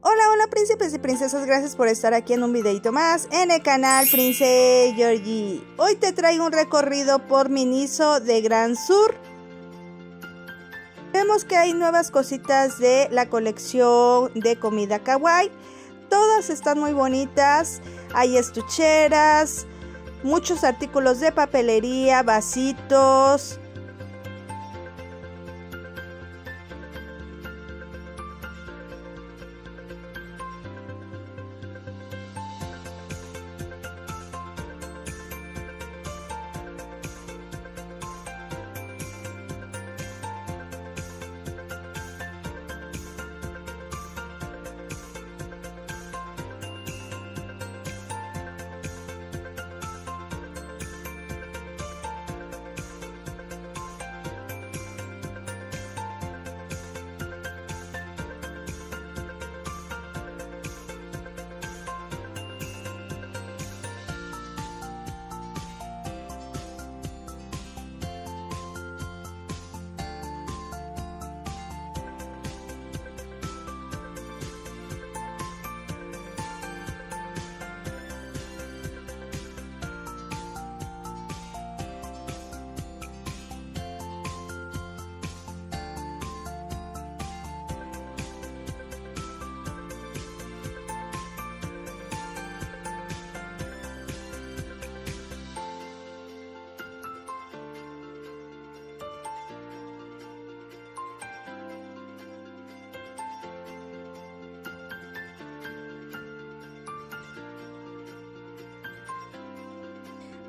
Hola, hola príncipes y princesas, gracias por estar aquí en un videito más en el canal Prince Georgie. Hoy te traigo un recorrido por Miniso de Gran Sur. Vemos que hay nuevas cositas de la colección de comida kawaii. Todas están muy bonitas. Hay estucheras, muchos artículos de papelería, vasitos,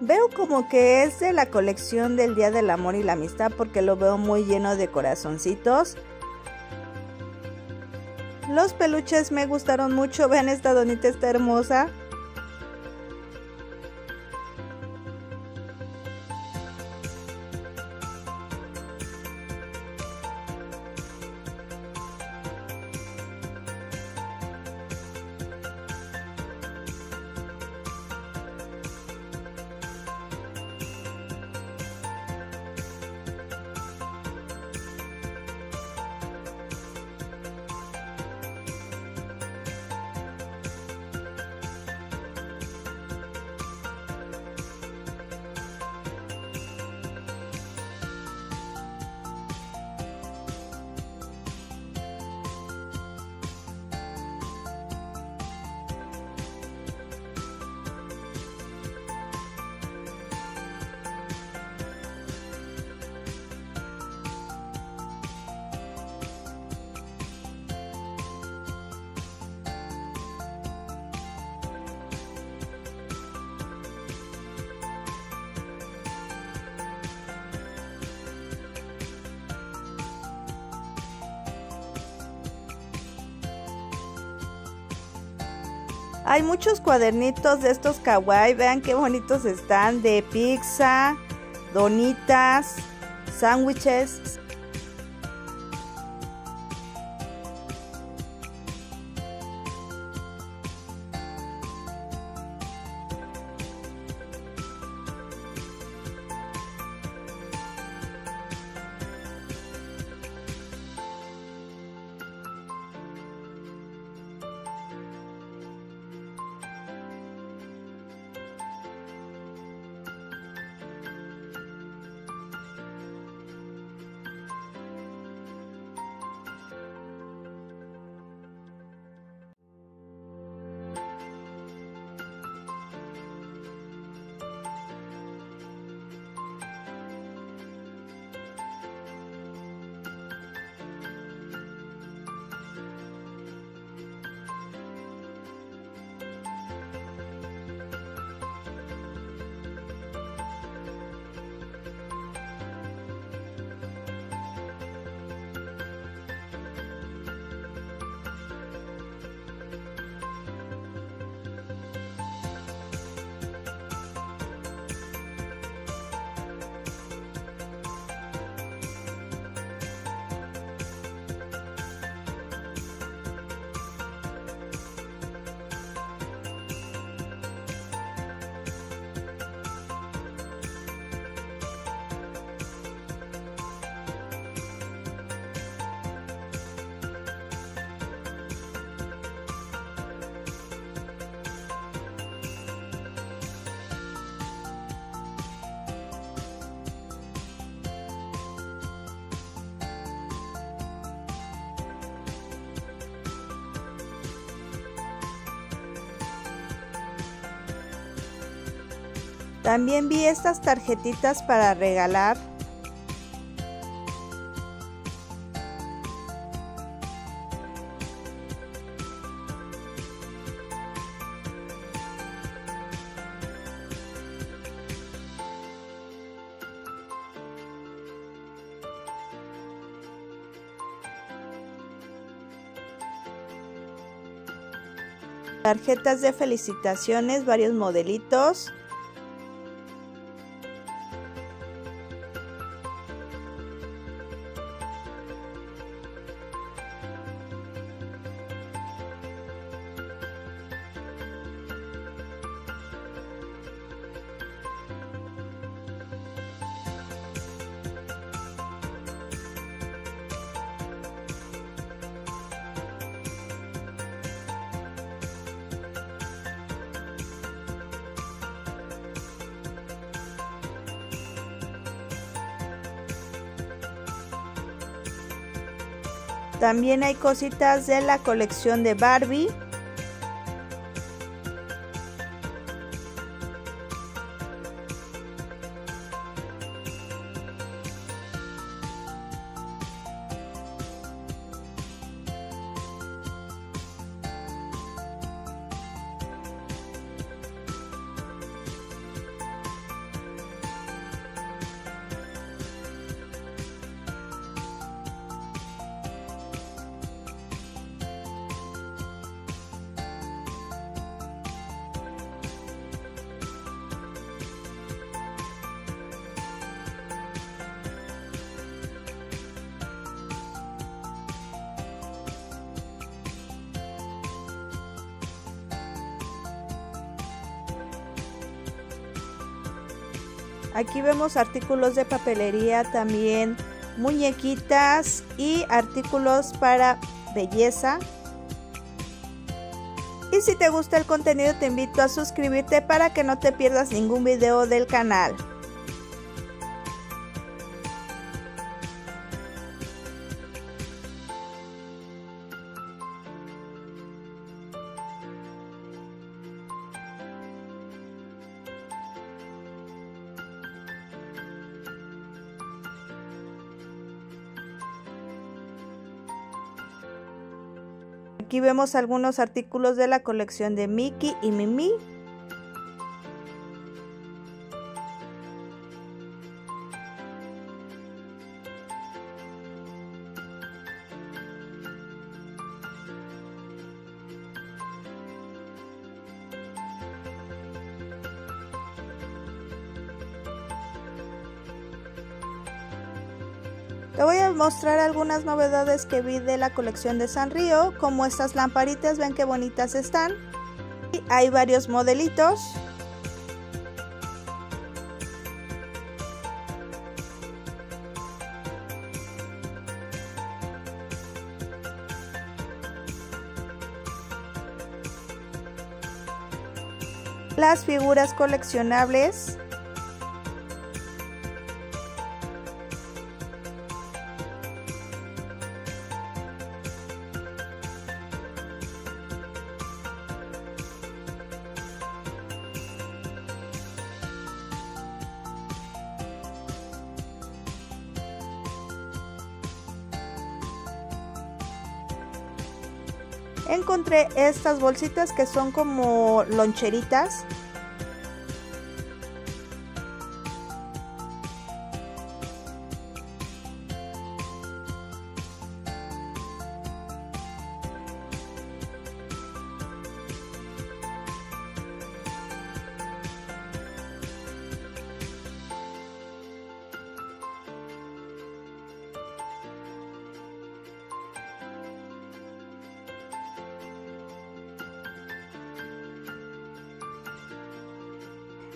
Veo como que es de la colección del Día del Amor y la Amistad porque lo veo muy lleno de corazoncitos. Los peluches me gustaron mucho. Vean esta donita, está hermosa. Hay muchos cuadernitos de estos kawaii. Vean qué bonitos están. De pizza, donitas, sándwiches. También vi estas tarjetitas para regalar. tarjetas de felicitaciones, varios modelitos. También hay cositas de la colección de Barbie. Aquí vemos artículos de papelería también, muñequitas y artículos para belleza. Y si te gusta el contenido te invito a suscribirte para que no te pierdas ningún video del canal. Aquí vemos algunos artículos de la colección de Mickey y Mimi. Te voy a mostrar algunas novedades que vi de la colección de Sanrio, como estas lamparitas, ven qué bonitas están. Hay varios modelitos. Las figuras coleccionables encontré estas bolsitas que son como loncheritas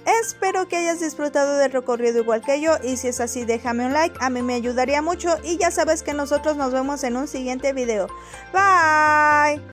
Espero que hayas disfrutado del recorrido igual que yo y si es así déjame un like, a mí me ayudaría mucho y ya sabes que nosotros nos vemos en un siguiente video. Bye.